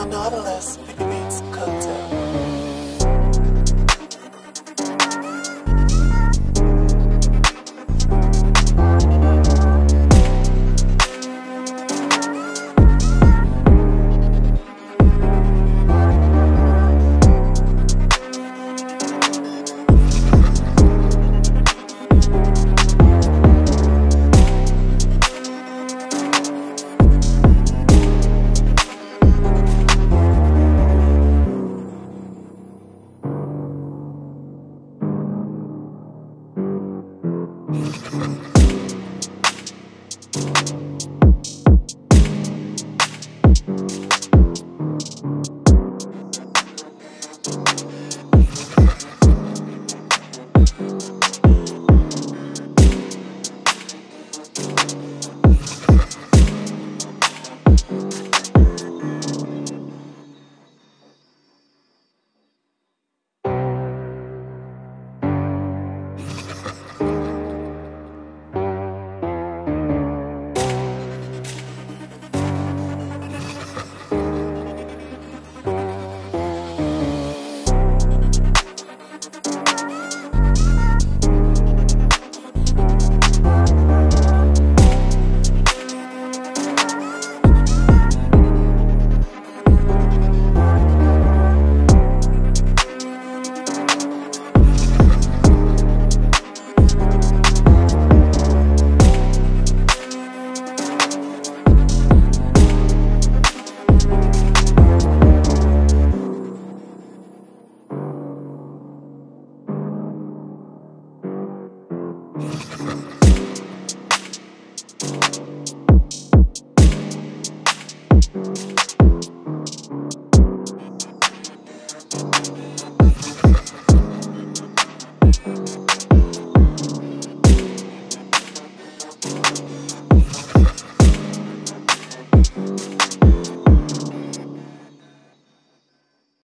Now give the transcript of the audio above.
on Nautilus.